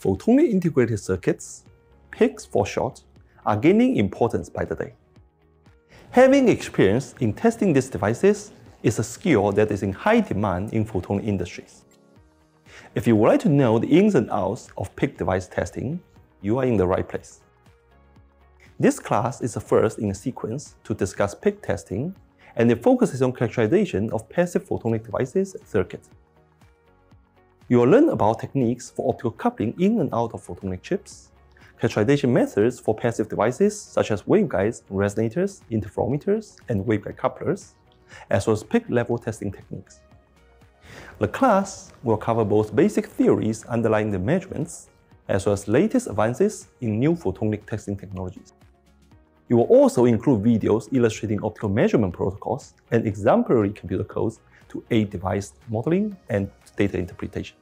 photonic integrated circuits, PICs for short, are gaining importance by the day. Having experience in testing these devices is a skill that is in high demand in photonic industries. If you would like to know the ins and outs of PIC device testing, you are in the right place. This class is the first in a sequence to discuss PIC testing, and it focuses on characterization of passive photonic devices and circuits. You will learn about techniques for optical coupling in and out of photonic chips, characterization methods for passive devices such as waveguides, resonators, interferometers, and waveguide couplers, as well as PIC level testing techniques. The class will cover both basic theories underlying the measurements, as well as latest advances in new photonic testing technologies. It will also include videos illustrating optical measurement protocols and exemplary computer codes to aid device modeling and data interpretation.